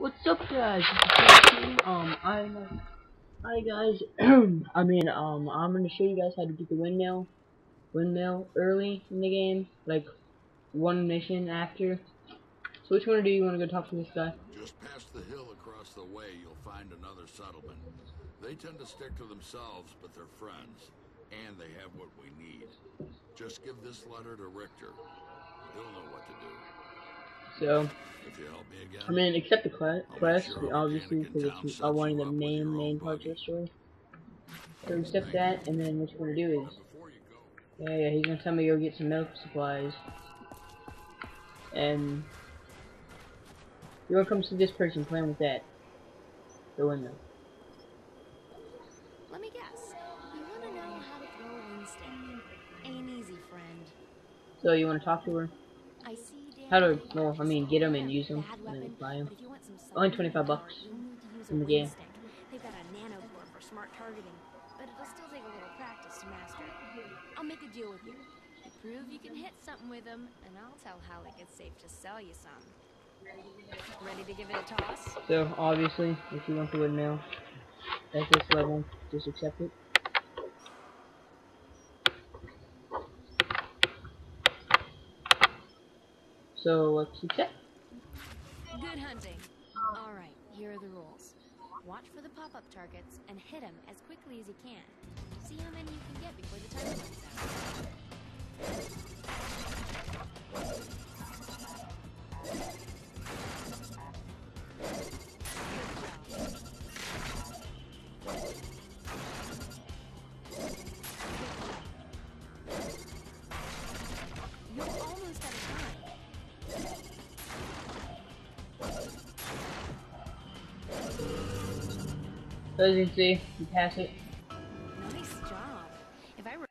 What's up, guys? Um, I'm. Hi, guys. I mean, um, I'm gonna show you guys how to get the windmill, windmill early in the game, like one mission after. So, which one do you want to go talk to this guy? Just past the hill across the way, you'll find another settlement. They tend to stick to themselves, but they're friends. And they have what we need. Just give this letter to Richter. He'll know what to do. So, If you help me again. I mean, except the quest, I'll quest sure obviously, mechanic because town it's uh, one of the main, your main own parts of the story. So, accept that, and then what you want to do is, Before you go, yeah, yeah, he's gonna tell me to go get some milk supplies. And, you're gonna come see this person playing with that. The windmill. Let me guess. You want to know how to throw a wind stick. Ain't easy, friend. So, you want to talk to her? I How to- you well, have I mean, get them and use them and then buy 'em. but if you want some Only 25 bucks you'll need to use a in the game. They've got a nano for smart targeting, but it'll still take a little practice to master. I'll make a deal with you. You prove you can hit something with them, and I'll tell Halleck it's safe to sell you some. Ready to give it a toss? So, obviously, if you want the windmill at this level, just accept it. So, let's keep accept. Good hunting. All right, here are the rules. Watch for the pop-up targets and hit them as quickly as you can. See how many you can get before the timer runs out. You're So, as you can see, you pass it. Nice job. If I were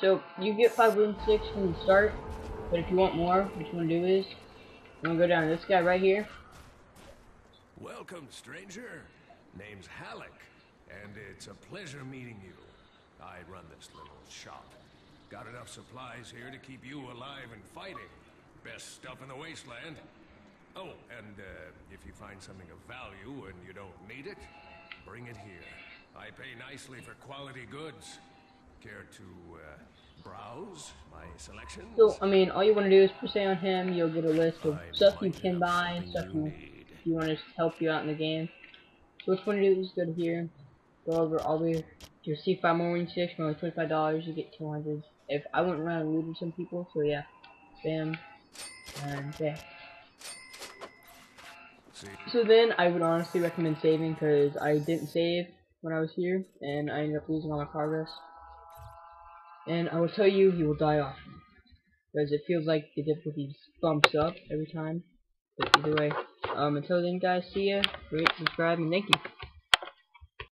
So, you get 5 wooden sticks from the start, but if you want more, what you want to do is, you want to go down to this guy right here. Welcome, stranger. Name's Halleck, and it's a pleasure meeting you. I run this little shop. Got enough supplies here to keep you alive and fighting. Best stuff in the wasteland. Oh, and uh, if you find something of value and you don't need it, bring it here. I pay nicely for quality goods. Care to uh, browse my selection? So, I mean, all you want to do is press A on him, you'll get a list of I stuff you can buy, something stuff you need. you want to help you out in the game. So what you want to do is go to here, go over all the, you'll see 5 more wing sticks for only $25, you get 200. If I went around and looted some people, so yeah, bam, and bam. So then, I would honestly recommend saving, because I didn't save when I was here, and I ended up losing all my progress. And I will tell you, he will die off. Because it feels like the difficulty bumps up every time. But either way, um, until then guys, see ya, rate, subscribe, and thank you.